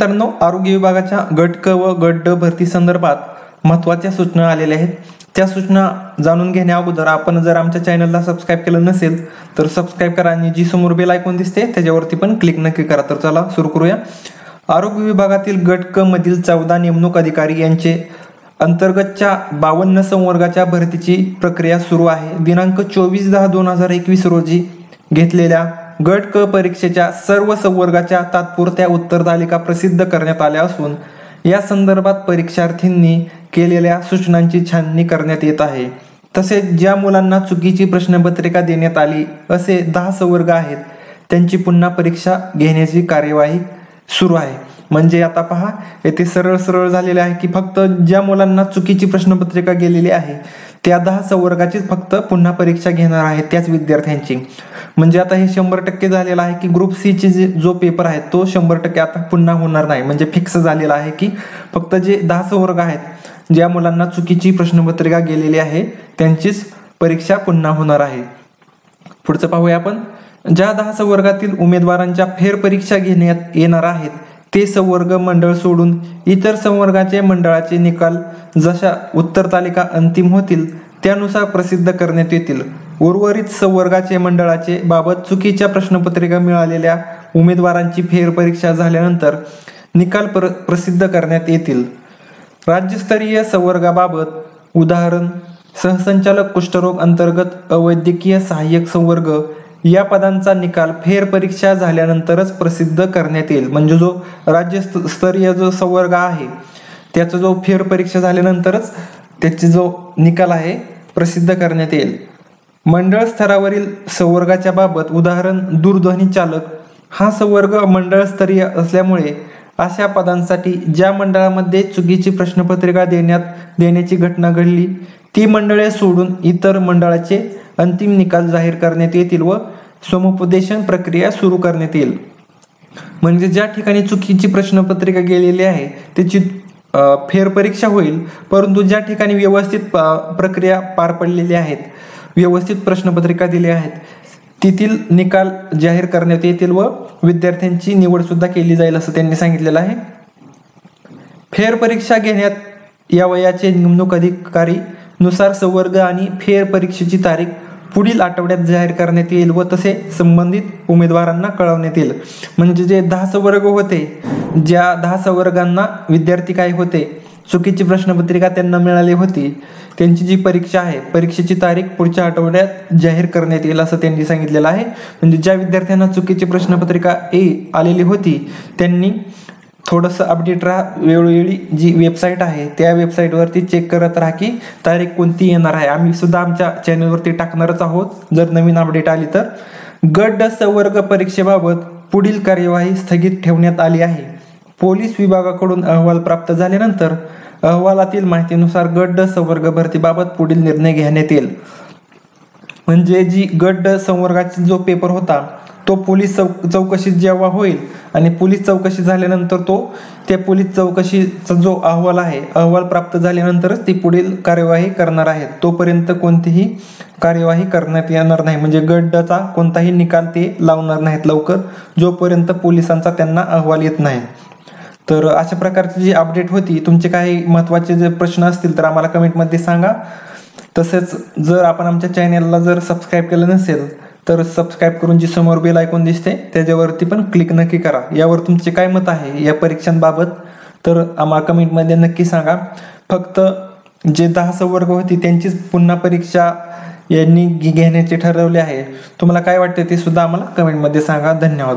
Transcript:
मित्रांनो आरोग्य विभागाच्या गट क व गट ड भरती संदर्भात महत्त्वाच्या सूचना आलेल्या आहेत. त्या सूचना जाणून घेण्या अगोदर आपण जर आमच्या चॅनलला सबस्क्राईब केलं नसेल तर सबस्क्राईब करा आणि जी समोर बेल ऐकून दिसते त्याच्यावरती पण क्लिक नक्की करा. तर चला सुरू करूया. आरोग्य विभागातील गट क मधील चौदा नेमणूक अधिकारी यांचे अंतर्गतच्या बावन्न संवर्गाच्या भरतीची प्रक्रिया सुरू आहे. दिनांक चोवीस दहा दोन हजार एकवीस रोजी घेतलेल्या गट क परीक्षेच्या सर्व संवर्गाच्या तात्पुरत्या उत्तरतालिका प्रसिद्ध करण्यात आल्या असून या संदर्भात परीक्षार्थींनी केलेल्या सूचनांची छाननी करण्यात येत आहे. तसेच ज्या मुलांना चुकीची प्रश्नपत्रिका देण्यात आली असे दहा संवर्ग आहेत त्यांची पुन्हा परीक्षा घेण्याची कार्यवाही सुरू आहे. म्हणजे आता पहा येथे सरळ सरळ झालेले आहे की फक्त ज्या मुलांना चुकीची प्रश्नपत्रिका गेलेली आहे त्या दहा संवर्गाचीच फक्त पुन्हा परीक्षा घेणार आहे त्याच विद्यार्थ्यांची. म्हणजे आता हे शंभर टक्के झालेलं आहे की ग्रुप सीचे जे जो पेपर आहे तो शंभर टक्के आता पुन्हा होणार नाही. म्हणजे फिक्स झालेला आहे की फक्त जे दहा संवर्ग आहेत ज्या मुलांना चुकीची प्रश्नपत्रिका गेलेली आहे त्यांचीच परीक्षा पुन्हा होणार आहे. पुढचं पाहूया आपण. ज्या दहा संवर्गातील उमेदवारांच्या फेरपरीक्षा घेण्यात येणार आहेत ते संवर्ग मंडळ सोडून इतर संवर्गाचे मंडळाचे निकाल जशा उत्तर तालिका अंतिम होतील त्यानुसार प्रसिद्ध करण्यात येतील. उर्वरित संवर्गाचे मंडळाचे बाबत चुकीच्या प्रश्नपत्रिका मिळालेल्या उमेदवारांची फेरपरीक्षा झाल्यानंतर निकाल प्र प्रसिद्ध करण्यात येतील. राज्यस्तरीय संवर्गाबाबत उदाहरण सहसंचालक कुष्ठरोग अंतर्गत अवैद्यकीय सहाय्यक संवर्ग या पदांचा निकाल फेरपरीक्षा झाल्यानंतरच प्रसिद्ध करण्यात येईल. म्हणजे जो राज्यस्तरीय जो संवर्ग आहे त्याचा जो फेरपरीक्षा झाल्यानंतरच त्याचे जो निकाल आहे प्रसिद्ध करण्यात येईल. मंडळ स्तरावरील संवर्गाच्या बाबत उदाहरण दूरध्वनी चालक हा संवर्ग मंडळस्तरीय असल्यामुळे अशा पदांसाठी ज्या मंडळामध्ये चुकीची प्रश्नपत्रिका देण्यात देण्याची घटना घडली ती मंडळे सोडून इतर मंडळाचे अंतिम निकाल जाहीर करण्यात येतील व समुपदेशन प्रक्रिया सुरू करण्यात येईल. म्हणजे ज्या ठिकाणी चुकीची प्रश्नपत्रिका गेलेली आहे त्याची फेरपरीक्षा होईल परंतु ज्या ठिकाणी व्यवस्थित प्रक्रिया पार पडलेली आहेत व्यवस्थित प्रश्नपत्रिका दिल्या आहेत तेथील निकाल जाहीर करण्यात येतील व विद्यार्थ्यांची निवड सुद्धा केली जाईल असं त्यांनी सांगितलेलं आहे. फेरपरीक्षा घेण्यात या वयाचे नेमणूक अधिकारी नुसार संवर्ग आणि फेरपरीक्षेची तारीख पुढील आठवड्यात जाहीर करण्यात येईल व तसे संबंधित उमेदवारांना कळवण्यात येईल. म्हणजे जे दहा संवर्ग होते ज्या दहा संवर्गांना विद्यार्थी काय होते चुकीची प्रश्नपत्रिका त्यांना मिळाली होती त्यांची जी परीक्षा आहे परीक्षेची तारीख पुढच्या आठवड्यात जाहीर करण्यात येईल असं त्यांनी सांगितलेलं आहे. म्हणजे ज्या विद्यार्थ्यांना चुकीची प्रश्नपत्रिका ए आलेली होती त्यांनी थोडंसं अपडेट राहा. वेळोवेळी जी वेबसाईट आहे त्या वेबसाईटवरती चेक करत राहा की तारीख कोणती येणार आहे. आम्ही सुद्धा आमच्या चॅनलवरती टाकणारच आहोत. जर नवीन अपडेट आली तर. गट संवर्ग परीक्षेबाबत पुढील कार्यवाही स्थगित ठेवण्यात आली आहे. पोलीस विभागाकडून अहवाल प्राप्त झाल्यानंतर अहवालातील माहितीनुसार गट संवर्ग भरतीबाबत पुढील निर्णय घेण्यात येईल. म्हणजे जी गट संवर्गाचा जो पेपर होता तो पोलीस चौ चौकशी जेव्हा होईल आणि पोलीस चौकशी झाल्यानंतर तो त्या पोलीस चौकशीचा जो अहवाल आहे अहवाल प्राप्त झाल्यानंतरच ती पुढील कार्यवाही करणार आहेत. तोपर्यंत कोणतीही कार्यवाही करण्यात येणार नाही. म्हणजे गड्डचा कोणताही निकाल ते लावणार नाहीत लवकर जोपर्यंत पोलिसांचा त्यांना अहवाल येत नाही. तर अशा प्रकारची जी अपडेट होती तुमचे काही महत्त्वाचे जे प्रश्न असतील तर आम्हाला कमेंटमध्ये सांगा. तसेच जर आपण आमच्या चॅनेलला जर सबस्क्राईब केलं नसेल तर सबस्क्राईब करून जी समोर बेल ऐकून दिसते त्याच्यावरती पण क्लिक नक्की करा. यावर तुमचे काय मत आहे या परीक्षांबाबत तर आम्हाला कमेंटमध्ये नक्की सांगा. फक्त जे दहा संवर्ग होती त्यांचीच पुन्हा परीक्षा यांनी घेण्याचे ठरवले आहे. तुम्हाला काय वाटते ते सुद्धा आम्हाला कमेंटमध्ये सांगा. धन्यवाद.